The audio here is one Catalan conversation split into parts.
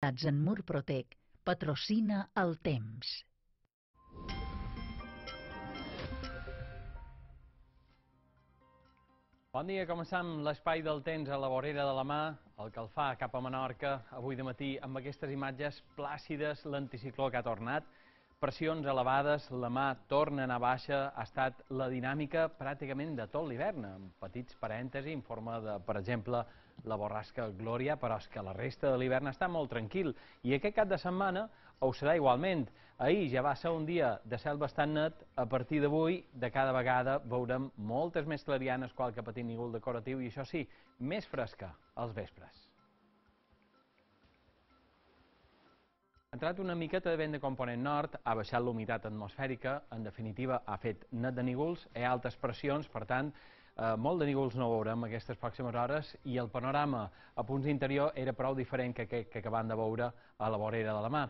en Murprotec patrocina el temps. Bon dia, començam l'espai del temps a la vorera de la mà, el que el fa cap a Menorca, avui de matí amb aquestes imatges plàcides, l'anticicló que ha tornat, pressions elevades, la mà torna a anar baixa, ha estat la dinàmica pràcticament de tot l'hivern, amb petits parèntesi en forma de, per exemple, la borrasca Glòria, però és que la resta de l'hivern està molt tranquil. I aquest cap de setmana ho serà igualment. Ahir ja va ser un dia de cel bastant net, a partir d'avui, de cada vegada, veurem moltes més clarianes, qualque petit ningú decoratiu, i això sí, més fresca als vespres. Ha entrat una miqueta de vent de component nord, ha baixat l'humitat atmosfèrica, en definitiva ha fet net de nígols, hi ha altes pressions, per tant, eh, molt de nígols no veurem aquestes pròximes hores i el panorama a punts d'interior era prou diferent que aquest que acabam de veure a la vorera de la mà.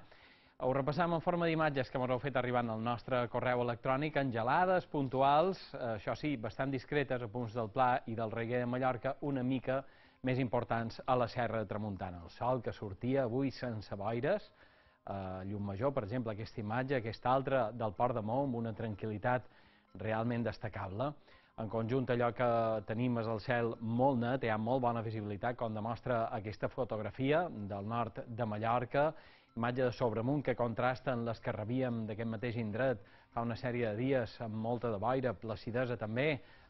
Ho repassam en forma d'imatges que m'heu fet arribant al nostre correu electrònic en gelades puntuals, eh, això sí, bastant discretes a punts del Pla i del Reguer de Mallorca, una mica més importants a la Serra de Tramuntana. El sol que sortia avui sense boires, a Llum-Major, per exemple, aquesta imatge, aquesta altra del Port de Mou, amb una tranquil·litat realment destacable. En conjunt, allò que tenim és el cel molt net, hi ha molt bona visibilitat, com demostra aquesta fotografia del nord de Mallorca, imatge de sobremunt que contrasta amb les que rebíem d'aquest mateix indret fa una sèrie de dies amb molta de boira, placidesa també,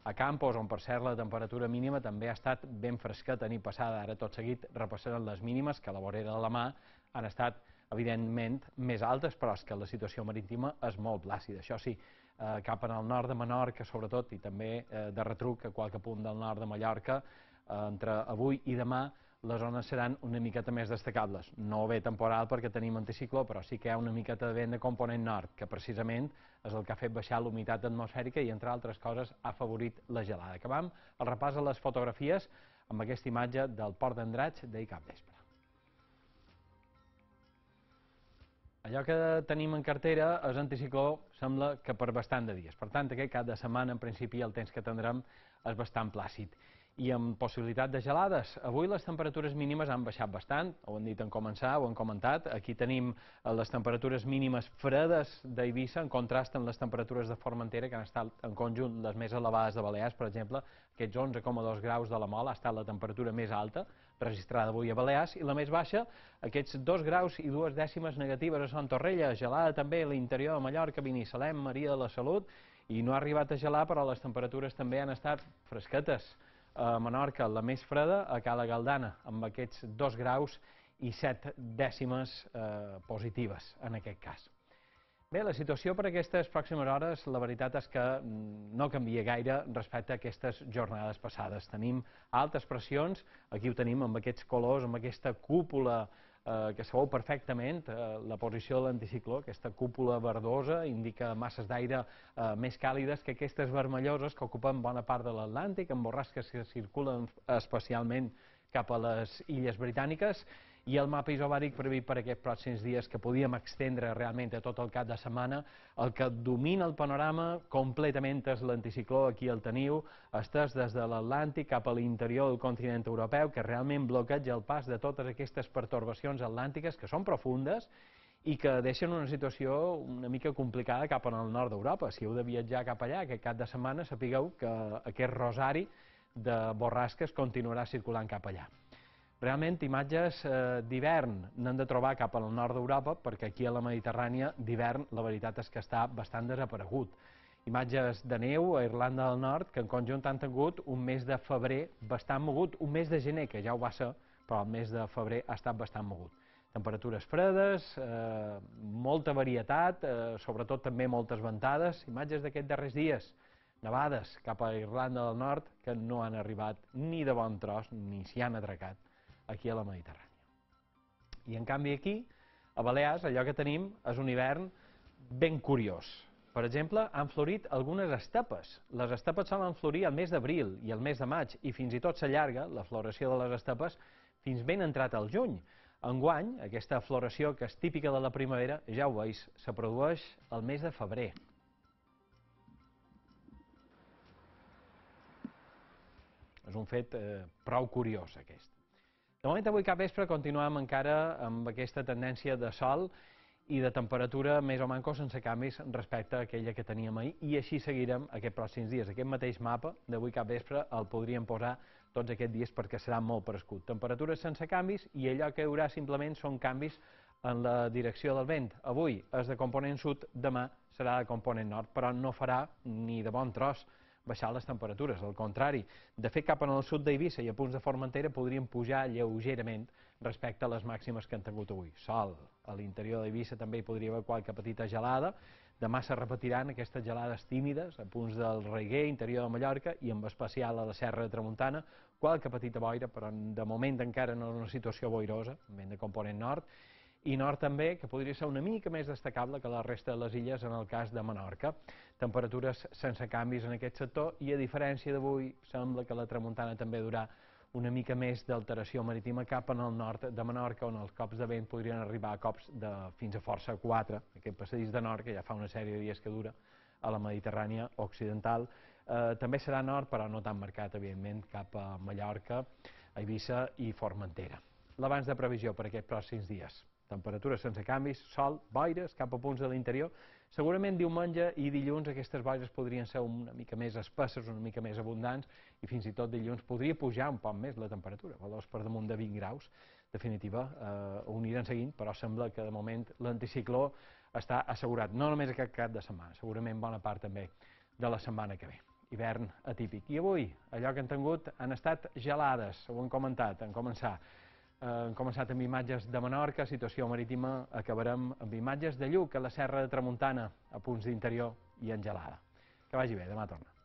a Campos, on per cert la temperatura mínima també ha estat ben fresqueta nit passada. Ara tot seguit repassarem les mínimes, que a la vorera de la mà han estat evidentment més altes, però és que la situació marítima és molt plàcida. Això sí, eh, cap en el nord de Menorca, sobretot, i també eh, de retruc a qualque punt del nord de Mallorca, eh, entre avui i demà, les zones seran una miqueta més destacables. No bé temporal perquè tenim anticicló, però sí que hi ha una miqueta de vent de component nord, que precisament és el que ha fet baixar l'humitat atmosfèrica i, entre altres coses, ha favorit la gelada. Acabam el repàs a les fotografies amb aquesta imatge del port d'Andratx d'ahir cap vespre. Allò que tenim en cartera és anticicló, sembla que per bastant de dies. Per tant, aquest cap de setmana, en principi, el temps que tindrem és bastant plàcid i amb possibilitat de gelades. Avui les temperatures mínimes han baixat bastant, ho han dit en començar, ho han comentat. Aquí tenim eh, les temperatures mínimes fredes d'Eivissa en contrast amb les temperatures de Formentera, que han estat en conjunt les més elevades de Balears, per exemple, aquests 11,2 graus de la Mola ha estat la temperatura més alta registrada avui a Balears, i la més baixa, aquests 2 graus i dues dècimes negatives a Sant Torrella, gelada també a l'interior de Mallorca, Binissalem, Maria de la Salut, i no ha arribat a gelar, però les temperatures també han estat fresquetes a Menorca la més freda, a Cala Galdana, amb aquests 2 graus i 7 dècimes eh, positives en aquest cas. Bé, la situació per aquestes pròximes hores, la veritat és que mm, no canvia gaire respecte a aquestes jornades passades. Tenim altes pressions, aquí ho tenim amb aquests colors, amb aquesta cúpula eh, que sabeu perfectament, eh, la posició de l'anticicló, aquesta cúpula verdosa, indica masses d'aire eh, més càlides que aquestes vermelloses que ocupen bona part de l'Atlàntic, amb borrasques que circulen especialment cap a les illes britàniques i el mapa isobàric previst per aquests pròxims dies que podíem extendre realment a tot el cap de setmana. El que domina el panorama completament és l'anticicló, aquí el teniu, estès des de l'Atlàntic cap a l'interior del continent europeu, que realment bloqueja el pas de totes aquestes pertorbacions atlàntiques que són profundes i que deixen una situació una mica complicada cap al nord d'Europa. Si heu de viatjar cap allà aquest cap de setmana, sapigueu que aquest rosari de borrasques continuarà circulant cap allà. Realment, imatges eh, d'hivern n'han de trobar cap al nord d'Europa, perquè aquí a la Mediterrània d'hivern la veritat és que està bastant desaparegut. Imatges de neu a Irlanda del Nord, que en conjunt han tingut un mes de febrer bastant mogut, un mes de gener, que ja ho va ser, però el mes de febrer ha estat bastant mogut. Temperatures fredes, eh, molta varietat, eh, sobretot també moltes ventades, imatges d'aquests darrers dies, nevades cap a Irlanda del Nord, que no han arribat ni de bon tros, ni s'hi han atracat aquí a la Mediterrània. I en canvi aquí, a Balears, allò que tenim és un hivern ben curiós. Per exemple, han florit algunes estepes. Les estepes solen florir al mes d'abril i al mes de maig, i fins i tot s'allarga la floració de les estepes fins ben entrat al juny. Enguany, aquesta floració, que és típica de la primavera, ja ho veus, se produeix al mes de febrer. És un fet eh, prou curiós, aquest. De moment avui cap vespre continuem encara amb aquesta tendència de sol i de temperatura més o manco sense canvis respecte a aquella que teníem ahir i així seguirem aquests pròxims dies. Aquest mateix mapa d'avui cap vespre el podríem posar tots aquests dies perquè serà molt prescut. Temperatures sense canvis i allò que hi haurà simplement són canvis en la direcció del vent. Avui és de component sud, demà serà de component nord, però no farà ni de bon tros baixar les temperatures, al contrari. De fet, cap en el sud d'Eivissa i a punts de Formentera podrien pujar lleugerament respecte a les màximes que han tingut avui. Sol, a l'interior d'Eivissa també hi podria haver qualque petita gelada, demà se repetiran aquestes gelades tímides a punts del Reguer, interior de Mallorca i en especial a la Serra de Tramuntana, qualque petita boira, però de moment encara no és una situació boirosa, vent de component nord, i nord també, que podria ser una mica més destacable que la resta de les illes en el cas de Menorca. Temperatures sense canvis en aquest sector i a diferència d'avui sembla que la tramuntana també durà una mica més d'alteració marítima cap en el nord de Menorca, on els cops de vent podrien arribar a cops de fins a força 4, aquest passadís de nord, que ja fa una sèrie de dies que dura, a la Mediterrània occidental. Eh, també serà nord, però no tan marcat, evidentment, cap a Mallorca, Eivissa i Formentera. L'abans de previsió per aquests pròxims dies temperatures sense canvis, sol, boires cap a punts de l'interior. Segurament diumenge i dilluns aquestes boires podrien ser una mica més espesses, una mica més abundants, i fins i tot dilluns podria pujar un poc més la temperatura, valors per damunt de 20 graus. Definitiva, eh, ho aniran seguint, però sembla que de moment l'anticicló està assegurat, no només aquest cap de setmana, segurament bona part també de la setmana que ve hivern atípic. I avui, allò que han tingut han estat gelades, ho hem comentat, en començar. Eh, hem començat amb imatges de Menorca, situació marítima, acabarem amb imatges de Lluc, a la serra de Tramuntana, a punts d'interior i en gelada. Que vagi bé, demà torna.